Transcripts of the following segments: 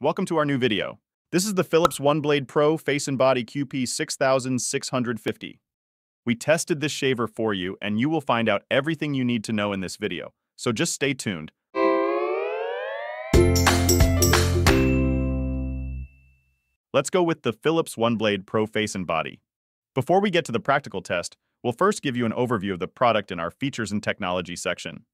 welcome to our new video. This is the Philips One Blade Pro Face and Body QP 6650. We tested this shaver for you and you will find out everything you need to know in this video, so just stay tuned. Let's go with the Philips One Blade Pro Face and Body. Before we get to the practical test, we'll first give you an overview of the product in our features and technology section.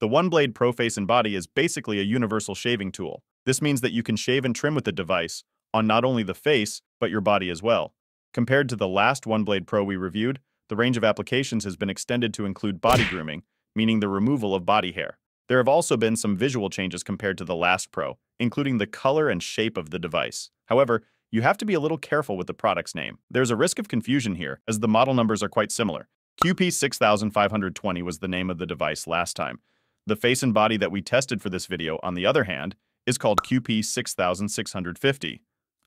The One Blade Pro Face and Body is basically a universal shaving tool. This means that you can shave and trim with the device on not only the face, but your body as well. Compared to the last One Blade Pro we reviewed, the range of applications has been extended to include body grooming, meaning the removal of body hair. There have also been some visual changes compared to the last Pro, including the color and shape of the device. However, you have to be a little careful with the product's name. There's a risk of confusion here, as the model numbers are quite similar. QP6520 was the name of the device last time, the face and body that we tested for this video, on the other hand, is called QP6650.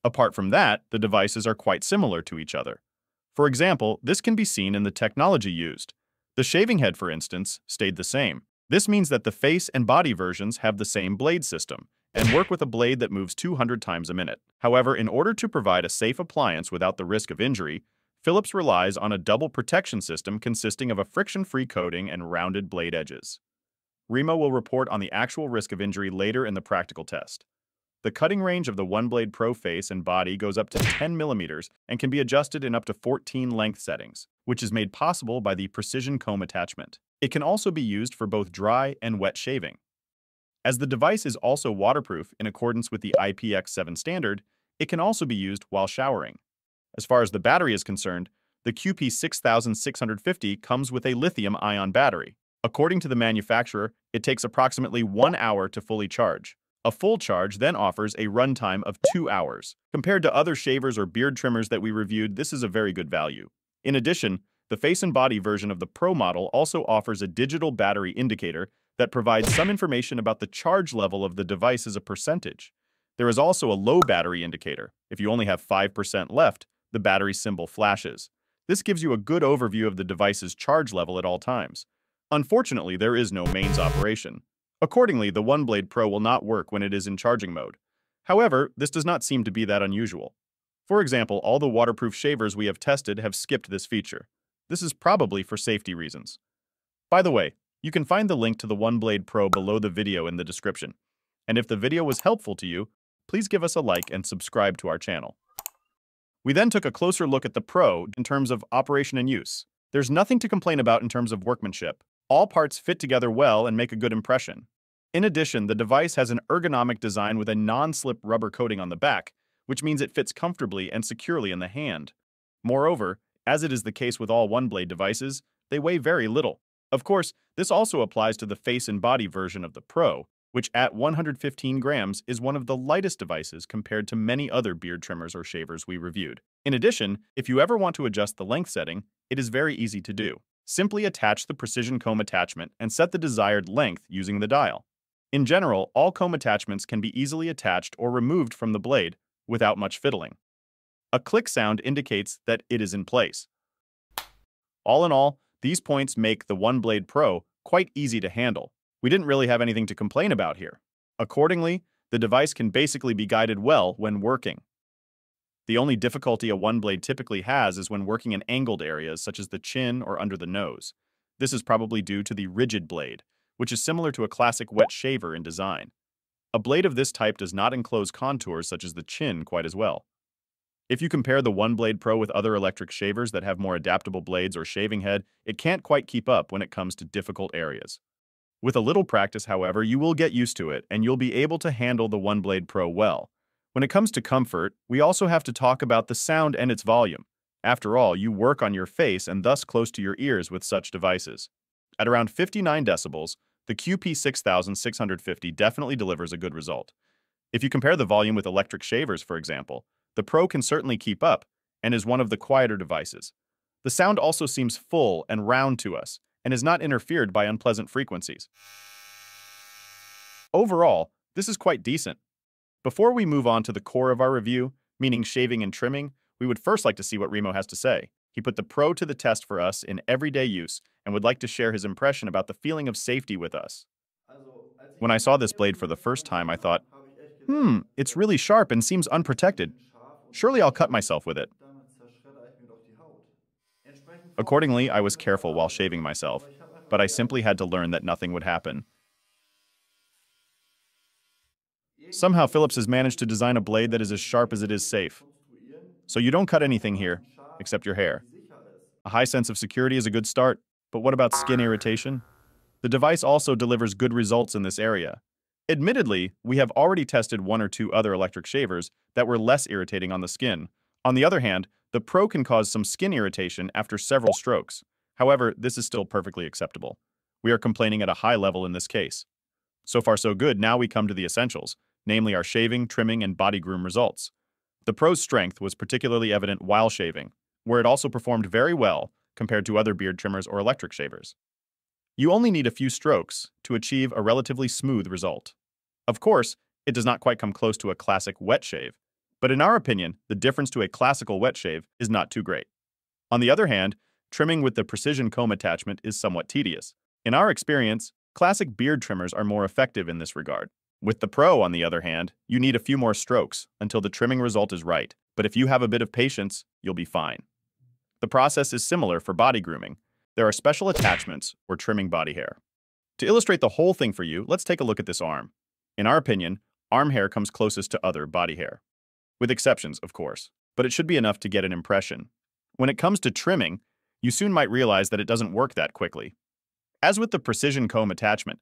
Apart from that, the devices are quite similar to each other. For example, this can be seen in the technology used. The shaving head, for instance, stayed the same. This means that the face and body versions have the same blade system and work with a blade that moves 200 times a minute. However, in order to provide a safe appliance without the risk of injury, Philips relies on a double protection system consisting of a friction-free coating and rounded blade edges. Remo will report on the actual risk of injury later in the practical test. The cutting range of the One Blade Pro face and body goes up to 10 millimeters and can be adjusted in up to 14 length settings, which is made possible by the precision comb attachment. It can also be used for both dry and wet shaving. As the device is also waterproof in accordance with the IPX7 standard, it can also be used while showering. As far as the battery is concerned, the QP6650 comes with a lithium-ion battery, According to the manufacturer, it takes approximately one hour to fully charge. A full charge then offers a runtime of two hours. Compared to other shavers or beard trimmers that we reviewed, this is a very good value. In addition, the face and body version of the Pro model also offers a digital battery indicator that provides some information about the charge level of the device as a percentage. There is also a low battery indicator. If you only have 5% left, the battery symbol flashes. This gives you a good overview of the device's charge level at all times. Unfortunately, there is no mains operation. Accordingly, the One Blade Pro will not work when it is in charging mode. However, this does not seem to be that unusual. For example, all the waterproof shavers we have tested have skipped this feature. This is probably for safety reasons. By the way, you can find the link to the One Blade Pro below the video in the description. And if the video was helpful to you, please give us a like and subscribe to our channel. We then took a closer look at the Pro in terms of operation and use. There's nothing to complain about in terms of workmanship. All parts fit together well and make a good impression. In addition, the device has an ergonomic design with a non-slip rubber coating on the back, which means it fits comfortably and securely in the hand. Moreover, as it is the case with all one-blade devices, they weigh very little. Of course, this also applies to the face and body version of the Pro, which at 115 grams is one of the lightest devices compared to many other beard trimmers or shavers we reviewed. In addition, if you ever want to adjust the length setting, it is very easy to do. Simply attach the precision comb attachment and set the desired length using the dial. In general, all comb attachments can be easily attached or removed from the blade without much fiddling. A click sound indicates that it is in place. All in all, these points make the One Blade Pro quite easy to handle. We didn't really have anything to complain about here. Accordingly, the device can basically be guided well when working. The only difficulty a one blade typically has is when working in angled areas such as the chin or under the nose. This is probably due to the rigid blade, which is similar to a classic wet shaver in design. A blade of this type does not enclose contours such as the chin quite as well. If you compare the One Blade Pro with other electric shavers that have more adaptable blades or shaving head, it can't quite keep up when it comes to difficult areas. With a little practice, however, you will get used to it and you'll be able to handle the One Blade Pro well. When it comes to comfort, we also have to talk about the sound and its volume. After all, you work on your face and thus close to your ears with such devices. At around 59 decibels, the QP6650 definitely delivers a good result. If you compare the volume with electric shavers, for example, the Pro can certainly keep up and is one of the quieter devices. The sound also seems full and round to us and is not interfered by unpleasant frequencies. Overall, this is quite decent. Before we move on to the core of our review, meaning shaving and trimming, we would first like to see what Remo has to say. He put the Pro to the test for us in everyday use and would like to share his impression about the feeling of safety with us. When I saw this blade for the first time, I thought, Hmm, it's really sharp and seems unprotected. Surely I'll cut myself with it. Accordingly, I was careful while shaving myself, but I simply had to learn that nothing would happen. Somehow Philips has managed to design a blade that is as sharp as it is safe. So you don't cut anything here, except your hair. A high sense of security is a good start, but what about skin irritation? The device also delivers good results in this area. Admittedly, we have already tested one or two other electric shavers that were less irritating on the skin. On the other hand, the Pro can cause some skin irritation after several strokes. However, this is still perfectly acceptable. We are complaining at a high level in this case. So far so good, now we come to the essentials, namely our shaving, trimming, and body groom results. The Pro's strength was particularly evident while shaving, where it also performed very well compared to other beard trimmers or electric shavers. You only need a few strokes to achieve a relatively smooth result. Of course, it does not quite come close to a classic wet shave, but in our opinion, the difference to a classical wet shave is not too great. On the other hand, trimming with the precision comb attachment is somewhat tedious. In our experience, classic beard trimmers are more effective in this regard. With the Pro, on the other hand, you need a few more strokes until the trimming result is right, but if you have a bit of patience, you'll be fine. The process is similar for body grooming. There are special attachments for trimming body hair. To illustrate the whole thing for you, let's take a look at this arm. In our opinion, arm hair comes closest to other body hair. With exceptions, of course, but it should be enough to get an impression. When it comes to trimming, you soon might realize that it doesn't work that quickly. As with the precision comb attachment,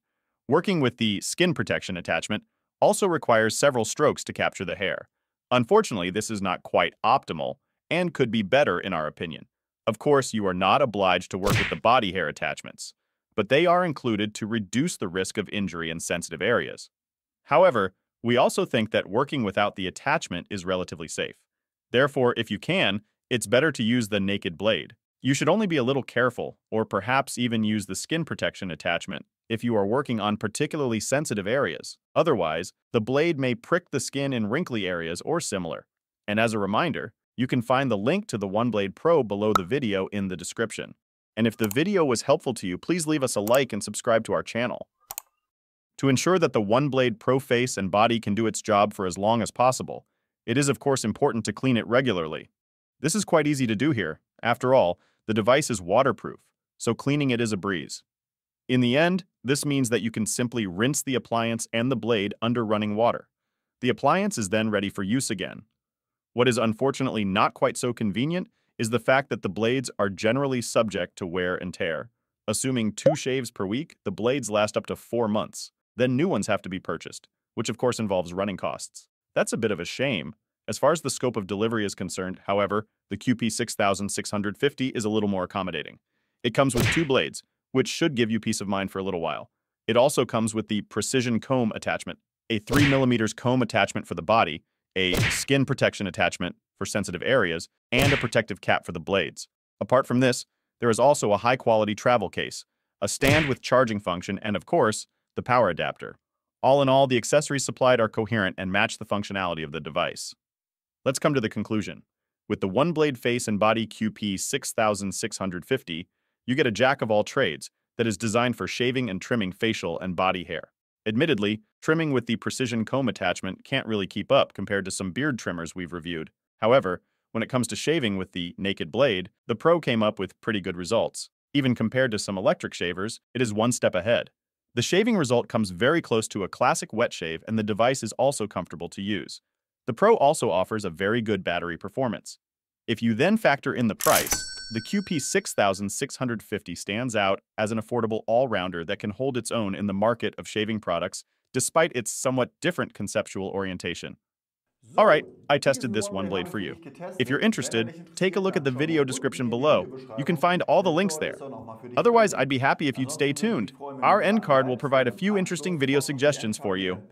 Working with the skin protection attachment also requires several strokes to capture the hair. Unfortunately, this is not quite optimal and could be better in our opinion. Of course, you are not obliged to work with the body hair attachments, but they are included to reduce the risk of injury in sensitive areas. However, we also think that working without the attachment is relatively safe. Therefore, if you can, it's better to use the naked blade. You should only be a little careful, or perhaps even use the skin protection attachment if you are working on particularly sensitive areas. Otherwise, the blade may prick the skin in wrinkly areas or similar. And as a reminder, you can find the link to the OneBlade Pro below the video in the description. And if the video was helpful to you, please leave us a like and subscribe to our channel. To ensure that the OneBlade Pro face and body can do its job for as long as possible, it is of course important to clean it regularly. This is quite easy to do here. After all, the device is waterproof, so cleaning it is a breeze. In the end, this means that you can simply rinse the appliance and the blade under running water. The appliance is then ready for use again. What is unfortunately not quite so convenient is the fact that the blades are generally subject to wear and tear. Assuming two shaves per week, the blades last up to four months. Then new ones have to be purchased, which of course involves running costs. That's a bit of a shame. As far as the scope of delivery is concerned, however, the QP6650 is a little more accommodating. It comes with two blades, which should give you peace of mind for a little while. It also comes with the precision comb attachment, a 3mm comb attachment for the body, a skin protection attachment for sensitive areas, and a protective cap for the blades. Apart from this, there is also a high-quality travel case, a stand with charging function, and of course, the power adapter. All in all, the accessories supplied are coherent and match the functionality of the device. Let's come to the conclusion. With the one-blade face and body QP 6650, you get a jack of all trades that is designed for shaving and trimming facial and body hair. Admittedly, trimming with the precision comb attachment can't really keep up compared to some beard trimmers we've reviewed. However, when it comes to shaving with the naked blade, the Pro came up with pretty good results. Even compared to some electric shavers, it is one step ahead. The shaving result comes very close to a classic wet shave and the device is also comfortable to use. The Pro also offers a very good battery performance. If you then factor in the price, the QP6650 stands out as an affordable all-rounder that can hold its own in the market of shaving products despite its somewhat different conceptual orientation. Alright, I tested this one blade for you. If you're interested, take a look at the video description below. You can find all the links there. Otherwise, I'd be happy if you'd stay tuned. Our end card will provide a few interesting video suggestions for you.